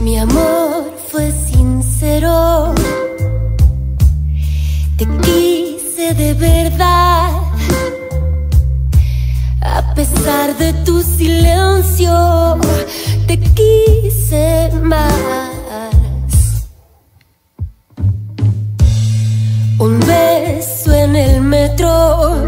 Mi amor fue sincero, te quise de verdad, a pesar de tu silencio, te quise más. Un beso en el metro.